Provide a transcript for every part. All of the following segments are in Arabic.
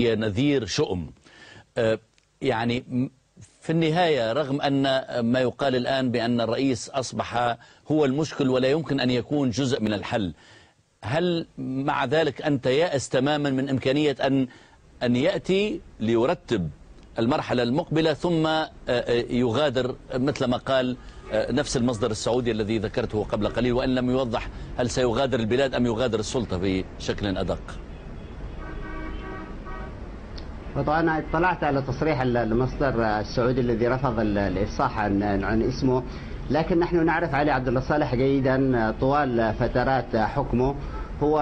نذير شؤم. آه، يعني في النهاية رغم أن ما يقال الآن بأن الرئيس أصبح هو المشكل ولا يمكن أن يكون جزء من الحل هل مع ذلك أنت يائس تماما من إمكانية أن أن يأتي ليرتب المرحلة المقبلة ثم آه، آه، يغادر مثل ما قال نفس المصدر السعودي الذي ذكرته قبل قليل وإن لم يوضح هل سيغادر البلاد أم يغادر السلطة بشكل أدق؟ وطبعا أنا اطلعت على تصريح المصدر السعودي الذي رفض ال- الإفصاح عن عن اسمه لكن نحن نعرف علي عبد الله صالح جيدا طوال فترات حكمه. هو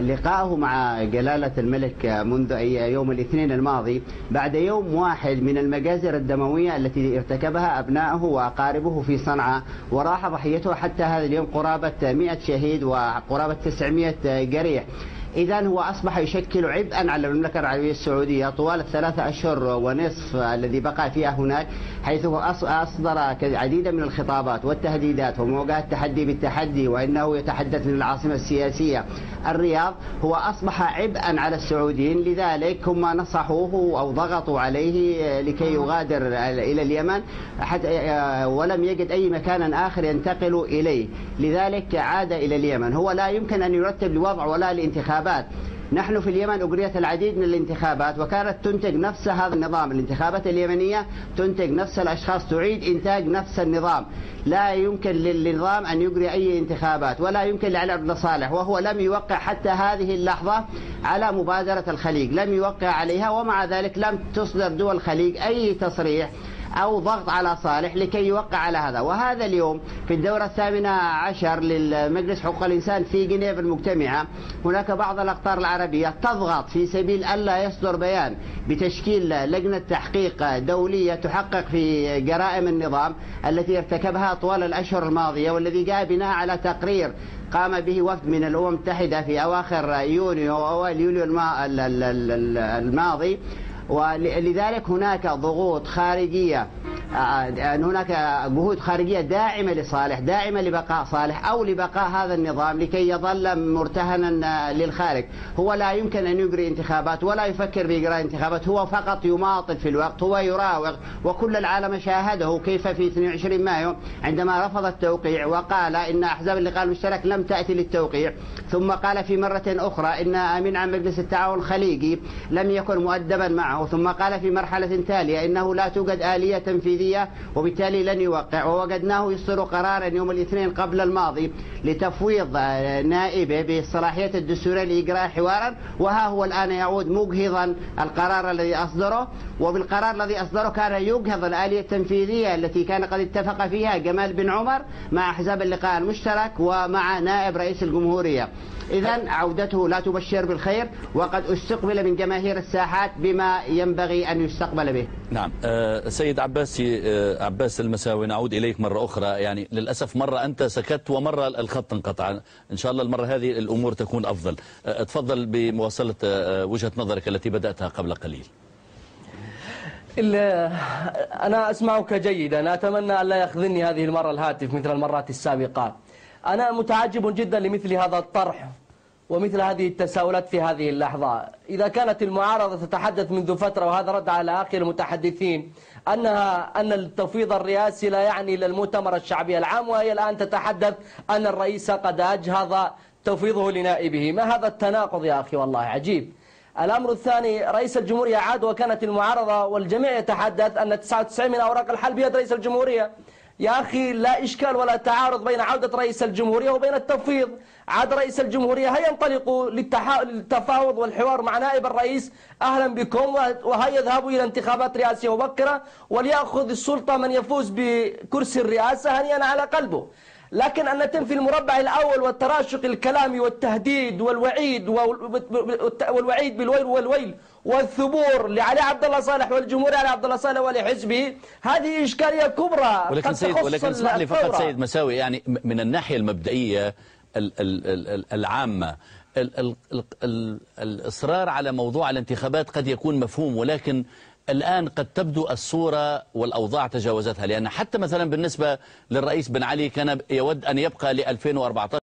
لقاءه مع جلالة الملك منذ يوم الاثنين الماضي. بعد يوم واحد من المجازر الدموية التي ارتكبها أبنائه وأقاربه في صنعاء وراح ضحيته حتى هذا اليوم قرابة 100 شهيد وقرابة 900 جريح. إذا هو أصبح يشكل عبئا على المملكة العربية السعودية طوال الثلاثة أشهر ونصف الذي بقى فيها هناك حيث أصدر العديد من الخطابات والتهديدات ومواجهة التحدي بالتحدي وإنه يتحدث من العاصمة السياسية الرياض. هو أصبح عبئا على السعوديين لذلك هم نصحوه أو ضغطوا عليه لكي يغادر إلى اليمن حتى ولم يجد أي مكان آخر ينتقل إليه. لذلك عاد إلى اليمن. هو لا يمكن أن يرتب لوضع ولا لانتخابات نحن في اليمن أجريت العديد من الانتخابات وكانت تنتج نفس هذا النظام. الانتخابات اليمنية تنتج نفس الأشخاص تعيد إنتاج نفس النظام. لا يمكن للنظام أن يجري أي انتخابات ولا يمكن لعلي عبد صالح وهو لم يوقع حتى هذه اللحظة على مبادرة الخليج. لم يوقع عليها ومع ذلك لم تصدر دول الخليج أي تصريح أو ضغط على صالح لكي يوقع على هذا. وهذا اليوم في الدورة الثامنة عشر للمجلس حقوق الإنسان في جنيف المجتمعة هناك بعض الأقطار العربية تضغط في سبيل ألا يصدر بيان بتشكيل لجنة تحقيق دولية تحقق في جرائم النظام التي ارتكبها طوال الأشهر الماضية والذي جاء بناء على تقرير قام به وفد من الأمم المتحدة في أواخر يونيو أوائل يوليو الما- ال- ال- ال- الماضي. ولذلك هناك ضغوط خارجية آه، أن هناك جهود خارجية داعمة لصالح داعمة لبقاء صالح أو لبقاء هذا النظام لكي يظل مرتهنا للخارج. هو لا يمكن أن يجري انتخابات ولا يفكر بإجراء انتخابات هو فقط يماطل في الوقت هو يراوغ وكل العالم شاهده كيف في 22 مايو عندما رفض التوقيع وقال إن أحزاب اللقاء المشترك لم تأتي للتوقيع. ثم قال في مرة أخرى إن أمين عام مجلس التعاون الخليجي لم يكن مؤدبا معه. ثم قال في مرحلة تالية إنه لا توجد آلية تنفيذية وبالتالي لن يوقع. ووجدناه يصدر قرارا يوم الاثنين قبل الماضي لتفويض آه، نائبه بالصلاحية الدستورية لإجراء حوارا وها هو الآن يعود مجهضا القرار الذي أصدره. وبالقرار الذي أصدره كان يجهض الآلية التنفيذية التي كان قد اتفق فيها جمال بن عمر مع أحزاب اللقاء المشترك ومع نائب رئيس الجمهورية. إذا عودته لا تبشر بالخير وقد استقبل من جماهير الساحات بما ينبغي أن يستقبل به. نعم. آه، سيد عباسي آه، عباس المساوي نعود إليك مرة أخرى. يعني للأسف مرة أنت سكت ومرة الخط انقطع. إن شاء الله المرة هذه الأمور تكون أفضل. آه، تفضل بمواصلة وجهة نظرك التي بدأتها قبل قليل. ال- أنا أسمعك جيدا. أتمنى أن لا يخذلني هذه المرة الهاتف مثل المرات السابقة. أنا متعجب جدا لمثل هذا الطرح. ومثل هذه التساؤلات في هذه اللحظة. إذا كانت المعارضة تتحدث منذ فترة وهذا رد على آخر المتحدثين أنها أن التفويض الرئاسي لا يعني للمؤتمر الشعبي العام وهي الآن تتحدث أن الرئيس قد أجهض تفويضه لنائبه. ما هذا التناقض يا أخي؟ والله عجيب. الأمر الثاني رئيس الجمهورية عاد وكانت المعارضة والجميع يتحدث أن 99 من أوراق الحل بيد رئيس الجمهورية. يا أخي لا إشكال ولا تعارض بين عودة رئيس الجمهورية وبين التفويض عاد رئيس الجمهورية هيا انطلقوا للتفاوض والحوار مع نائب الرئيس. أهلا بكم وهيا يذهبوا إلى انتخابات رئاسية مبكرة. وليأخذ السلطة من يفوز بكرسي الرئاسة هنيئا على قلبه. لكن أن نتم في المربع الأول والتراشق الكلامي والتهديد والوعيد وال- والوعيد بالويل والويل والثبور لعلي عبد الله صالح والجمهور علي عبد الله صالح ولحزبه هذه إشكالية كبرى ولكن سيد ولكن اسمح لي فقط. سيد مساوي يعني من الناحية المبدئية ال- ال- ال- ال- العامة ال- ال- ال- ال- الإصرار على موضوع الانتخابات قد يكون مفهوم ولكن الآن قد تبدو الصورة والأوضاع تجاوزتها لأن حتى مثلا بالنسبة للرئيس بن علي كان يود أن يبقى ل 2014